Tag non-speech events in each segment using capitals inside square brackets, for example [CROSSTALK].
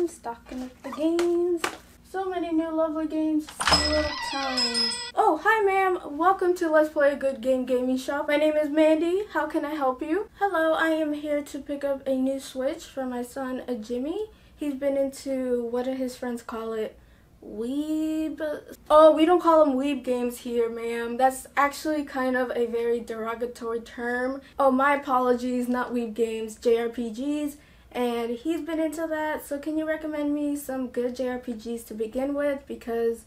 games, stocking up the games. So many new lovely games, time. Oh, hi ma'am. Welcome to Let's Play a Good Game Gaming Shop. My name is Mandy. How can I help you? Hello, I am here to pick up a new Switch for my son, uh, Jimmy. He's been into, what do his friends call it? Weeb. Oh, we don't call them weeb games here, ma'am. That's actually kind of a very derogatory term. Oh, my apologies, not weeb games, JRPGs and he's been into that. So can you recommend me some good JRPGs to begin with? Because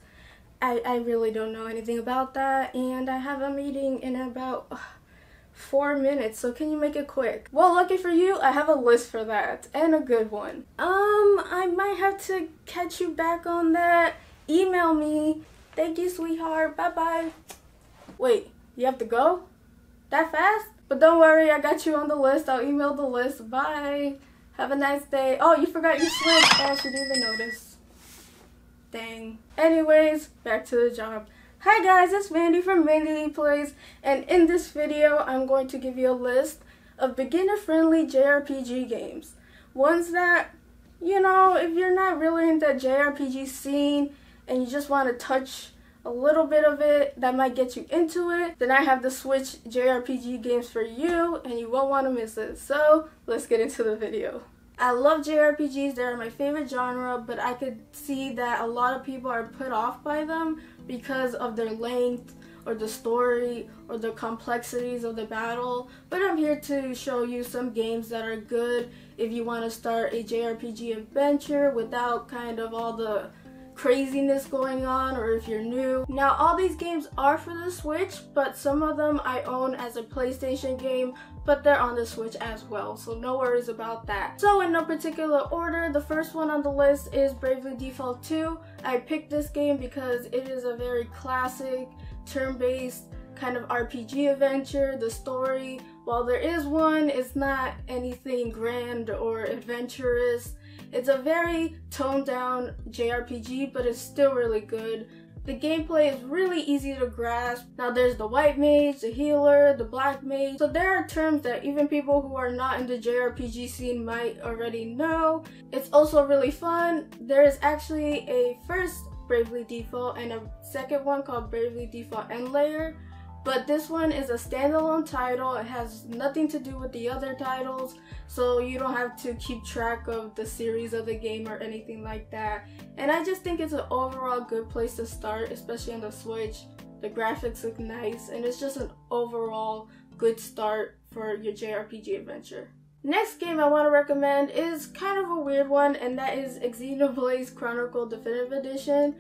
I, I really don't know anything about that. And I have a meeting in about uh, four minutes. So can you make it quick? Well lucky for you i have a list for that and a good one. Um i might have to catch you back on that. Email me. Thank you sweetheart. Bye bye wait you have to go? That fast? But don't worry i got you on the list. I'll email the list. Bye have a nice day. Oh, you forgot your switch. Oh, she didn't even notice. Dang. Anyways, back to the job. Hi guys, it's Mandy from Mandy Plays, and in this video, I'm going to give you a list of beginner-friendly JRPG games. Ones that, you know, if you're not really in that JRPG scene and you just want to touch a little bit of it that might get you into it, then I have the Switch JRPG games for you and you won't want to miss it. So let's get into the video. I love JRPGs, they're my favorite genre, but I could see that a lot of people are put off by them because of their length or the story or the complexities of the battle. But I'm here to show you some games that are good if you want to start a JRPG adventure without kind of all the craziness going on or if you're new. Now all these games are for the Switch, but some of them I own as a PlayStation game, but they're on the Switch as well, so no worries about that. So in no particular order, the first one on the list is Bravely Default 2. I picked this game because it is a very classic, turn-based kind of RPG adventure. The story, while there is one, it's not anything grand or adventurous. It's a very toned down JRPG, but it's still really good. The gameplay is really easy to grasp. Now there's the white mage, the healer, the black mage. So there are terms that even people who are not in the JRPG scene might already know. It's also really fun. There is actually a first Bravely Default and a second one called Bravely Default Endlayer. But this one is a standalone title. It has nothing to do with the other titles, so you don't have to keep track of the series of the game or anything like that. And I just think it's an overall good place to start, especially on the Switch. The graphics look nice, and it's just an overall good start for your JRPG adventure. Next game I want to recommend is kind of a weird one, and that is Xenoblade Chronicle Definitive Edition.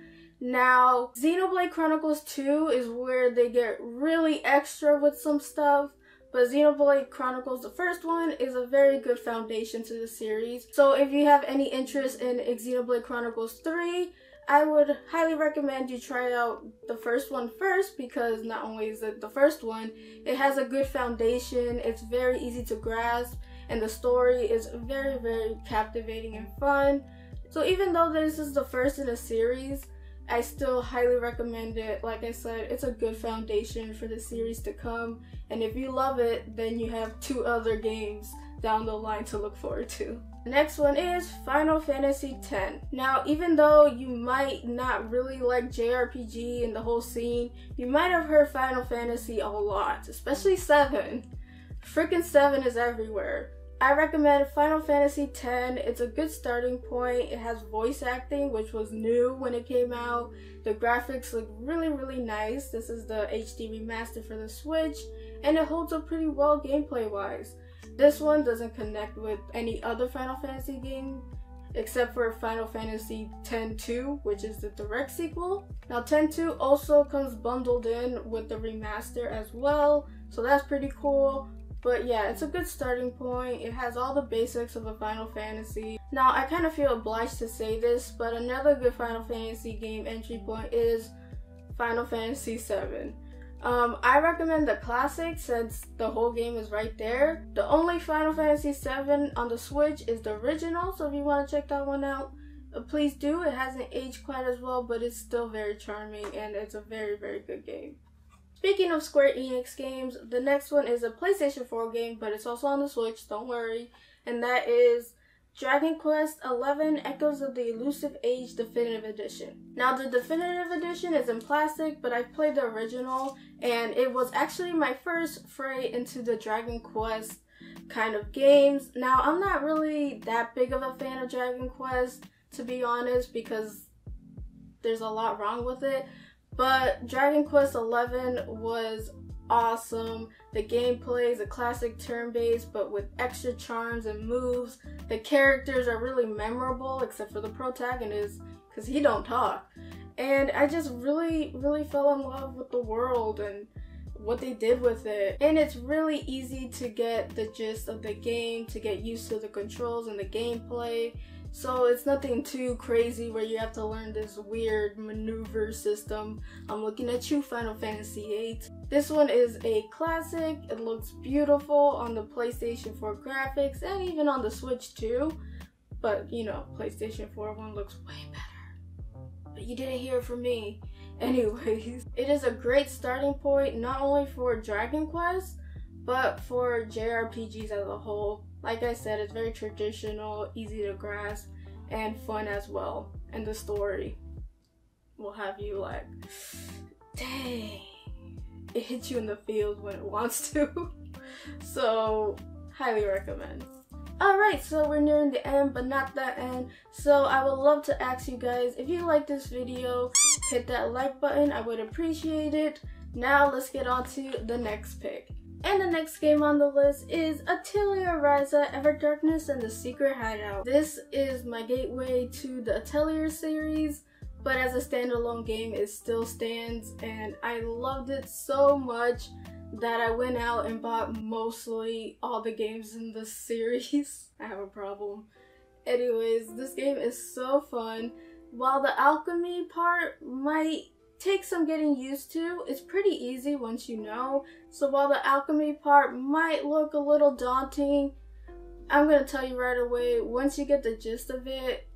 Now, Xenoblade Chronicles 2 is where they get really extra with some stuff, but Xenoblade Chronicles, the first one, is a very good foundation to the series. So if you have any interest in Xenoblade Chronicles 3, I would highly recommend you try out the first one first because not only is it the first one, it has a good foundation, it's very easy to grasp, and the story is very, very captivating and fun. So even though this is the first in a series, I still highly recommend it. Like I said, it's a good foundation for the series to come. And if you love it, then you have two other games down the line to look forward to. The next one is Final Fantasy X. Now, even though you might not really like JRPG and the whole scene, you might have heard Final Fantasy a lot, especially 7. Freaking 7 is everywhere. I recommend Final Fantasy X. It's a good starting point. It has voice acting, which was new when it came out. The graphics look really, really nice. This is the HD remaster for the Switch, and it holds up pretty well gameplay wise. This one doesn't connect with any other Final Fantasy game except for Final Fantasy X-2, which is the direct sequel. Now X-2 also comes bundled in with the remaster as well, so that's pretty cool. But yeah, it's a good starting point. It has all the basics of a Final Fantasy. Now, I kind of feel obliged to say this, but another good Final Fantasy game entry point is Final Fantasy VII. Um, I recommend the classic since the whole game is right there. The only Final Fantasy VII on the Switch is the original, so if you want to check that one out, uh, please do. It hasn't aged quite as well, but it's still very charming and it's a very, very good game. Speaking of Square Enix games, the next one is a PlayStation 4 game, but it's also on the Switch, don't worry. And that is Dragon Quest XI Echoes of the Elusive Age Definitive Edition. Now, the Definitive Edition is in plastic, but I've played the original, and it was actually my first foray into the Dragon Quest kind of games. Now, I'm not really that big of a fan of Dragon Quest, to be honest, because there's a lot wrong with it. But Dragon Quest XI was awesome. The gameplay is a classic turn-based, but with extra charms and moves. The characters are really memorable, except for the protagonist, because he don't talk. And I just really, really fell in love with the world and what they did with it. And it's really easy to get the gist of the game, to get used to the controls and the gameplay. So it's nothing too crazy where you have to learn this weird maneuver system. I'm looking at you, Final Fantasy VIII. This one is a classic. It looks beautiful on the PlayStation 4 graphics and even on the Switch too. But you know, PlayStation 4 one looks way better. But you didn't hear from me. [LAUGHS] Anyways, it is a great starting point not only for Dragon Quest, but for JRPGs as a whole. Like I said, it's very traditional, easy to grasp, and fun as well. And the story will have you like, dang, it hits you in the feels when it wants to. [LAUGHS] so, highly recommend. Alright, so we're nearing the end, but not that end. So I would love to ask you guys, if you like this video, hit that like button. I would appreciate it. Now let's get on to the next pick. And the next game on the list is Atelier Ryza Ever Darkness and the Secret Hideout. This is my gateway to the Atelier series, but as a standalone game it still stands and I loved it so much that I went out and bought mostly all the games in the [LAUGHS] series. [LAUGHS] I have a problem. Anyways, this game is so fun. While the alchemy part might take some getting used to. It's pretty easy once you know. So while the alchemy part might look a little daunting, I'm gonna tell you right away, once you get the gist of it,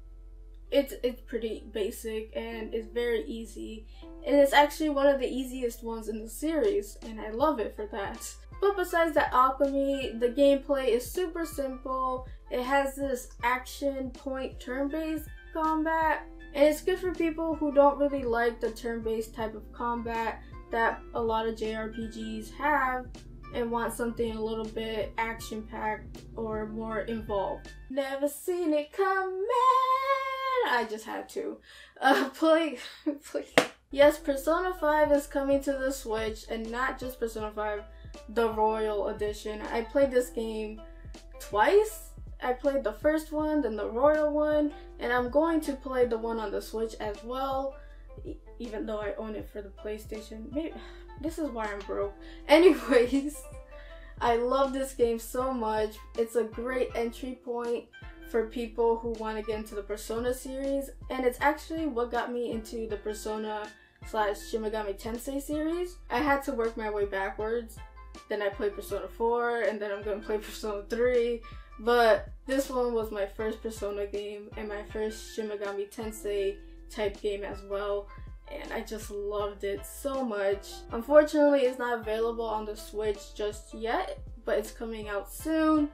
it's it's pretty basic and it's very easy. And it's actually one of the easiest ones in the series, and I love it for that. But besides the alchemy, the gameplay is super simple. It has this action point turn-based combat and it's good for people who don't really like the turn-based type of combat that a lot of JRPGs have and want something a little bit action-packed or more involved. Never seen it coming! I just had to. Uh, [LAUGHS] play, please. Yes, Persona 5 is coming to the Switch, and not just Persona 5, the Royal Edition. I played this game twice I played the first one, then the Royal one, and I'm going to play the one on the Switch as well, even though I own it for the PlayStation. Maybe [SIGHS] this is why I'm broke. [LAUGHS] Anyways, I love this game so much. It's a great entry point for people who want to get into the Persona series, and it's actually what got me into the Persona slash Shin Megami Tensei series. I had to work my way backwards. Then I played Persona 4, and then I'm gonna play [LAUGHS] Persona 3, but this one was my first Persona game and my first Shin Megami Tensei type game as well. And I just loved it so much. Unfortunately, it's not available on the Switch just yet, but it's coming out soon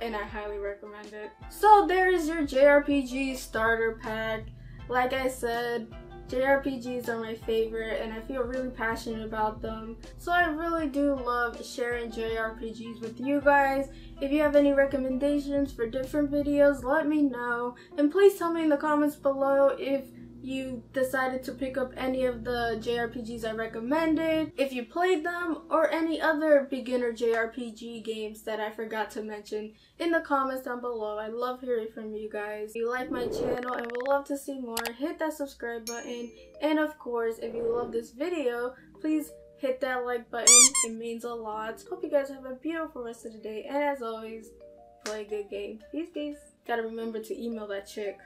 and I highly recommend it. So there is your JRPG starter pack. Like I said, JRPGs are my favorite and I feel really passionate about them. So I really do love sharing JRPGs with you guys. If you have any recommendations for different videos, let me know. And please tell me in the comments below if you decided to pick up any of the JRPGs I recommended, if you played them, or any other beginner JRPG games that I forgot to mention in the comments down below. I love hearing from you guys. If you like my channel and would love to see more, hit that subscribe button. And of course, if you love this video, please hit that like button. It means a lot. Hope you guys have a beautiful rest of the day. And as always, play a good game. Peace, peace. Gotta remember to email that chick.